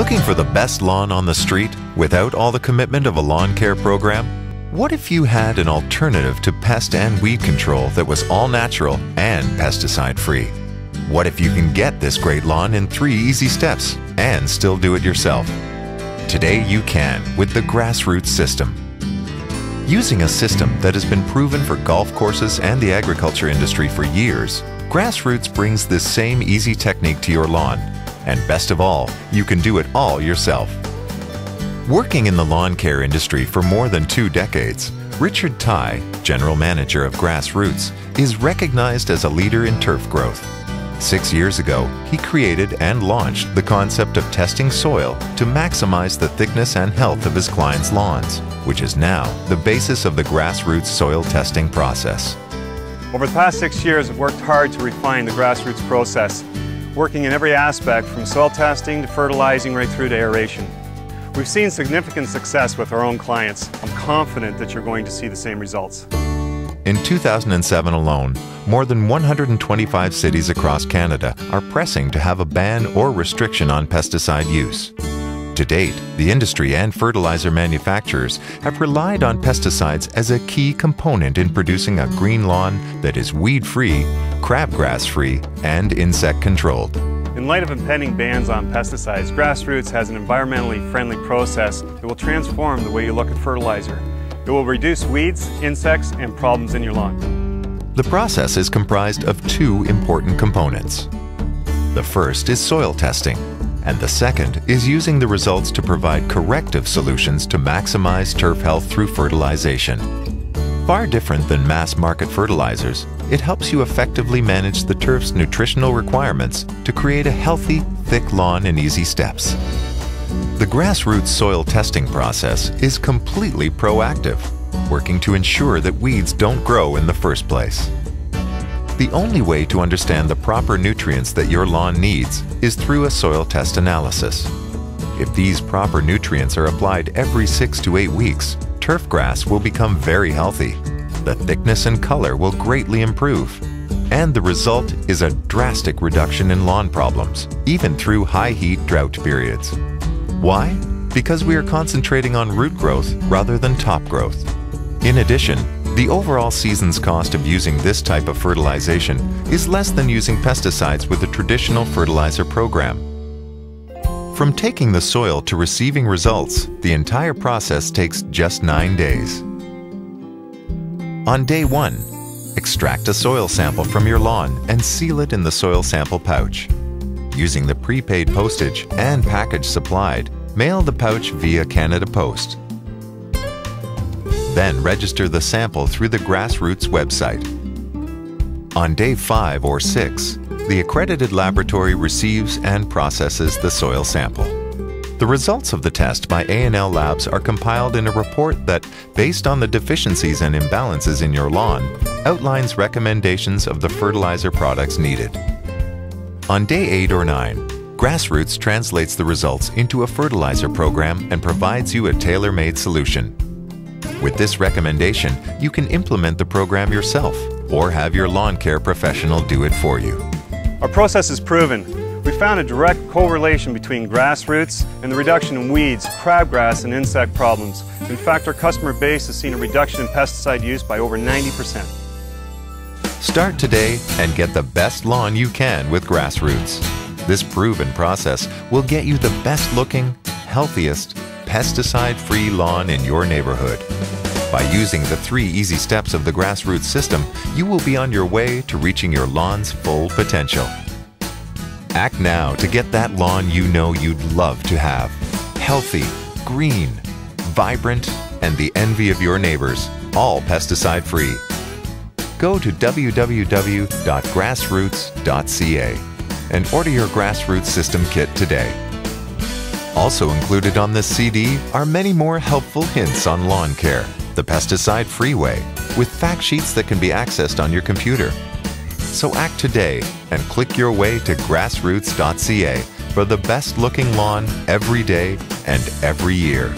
Looking for the best lawn on the street without all the commitment of a lawn care program? What if you had an alternative to pest and weed control that was all natural and pesticide free? What if you can get this great lawn in three easy steps and still do it yourself? Today you can with the Grassroots system. Using a system that has been proven for golf courses and the agriculture industry for years, Grassroots brings this same easy technique to your lawn. And best of all, you can do it all yourself. Working in the lawn care industry for more than two decades, Richard Tighe, General Manager of Grassroots, is recognized as a leader in turf growth. Six years ago, he created and launched the concept of testing soil to maximize the thickness and health of his clients' lawns, which is now the basis of the Grassroots soil testing process. Over the past six years, I've worked hard to refine the Grassroots process, working in every aspect from soil testing to fertilizing right through to aeration. We've seen significant success with our own clients. I'm confident that you're going to see the same results. In 2007 alone, more than 125 cities across Canada are pressing to have a ban or restriction on pesticide use. To date, the industry and fertilizer manufacturers have relied on pesticides as a key component in producing a green lawn that is weed-free, crabgrass-free, and insect-controlled. In light of impending bans on pesticides, Grassroots has an environmentally friendly process that will transform the way you look at fertilizer. It will reduce weeds, insects, and problems in your lawn. The process is comprised of two important components. The first is soil testing, and the second is using the results to provide corrective solutions to maximize turf health through fertilization. Far different than mass market fertilizers, it helps you effectively manage the turf's nutritional requirements to create a healthy, thick lawn in easy steps. The grassroots soil testing process is completely proactive, working to ensure that weeds don't grow in the first place. The only way to understand the proper nutrients that your lawn needs is through a soil test analysis. If these proper nutrients are applied every six to eight weeks, turf grass will become very healthy. The thickness and color will greatly improve. And the result is a drastic reduction in lawn problems, even through high heat drought periods. Why? Because we are concentrating on root growth rather than top growth. In addition, the overall season's cost of using this type of fertilization is less than using pesticides with a traditional fertilizer program. From taking the soil to receiving results, the entire process takes just nine days. On day one, extract a soil sample from your lawn and seal it in the soil sample pouch. Using the prepaid postage and package supplied, mail the pouch via Canada Post. Then register the sample through the Grassroots website. On day 5 or 6, the accredited laboratory receives and processes the soil sample. The results of the test by A&L Labs are compiled in a report that, based on the deficiencies and imbalances in your lawn, outlines recommendations of the fertilizer products needed. On day 8 or 9, Grassroots translates the results into a fertilizer program and provides you a tailor-made solution. With this recommendation, you can implement the program yourself or have your lawn care professional do it for you. Our process is proven. We found a direct correlation between grassroots and the reduction in weeds, crabgrass, and insect problems. In fact, our customer base has seen a reduction in pesticide use by over 90%. Start today and get the best lawn you can with Grassroots. This proven process will get you the best looking, healthiest, pesticide free lawn in your neighborhood. By using the three easy steps of the Grassroots system, you will be on your way to reaching your lawn's full potential. Act now to get that lawn you know you'd love to have. Healthy, green, vibrant, and the envy of your neighbors, all pesticide free. Go to www.grassroots.ca and order your Grassroots System kit today. Also included on this CD are many more helpful hints on lawn care the pesticide freeway, with fact sheets that can be accessed on your computer. So act today and click your way to grassroots.ca for the best looking lawn every day and every year.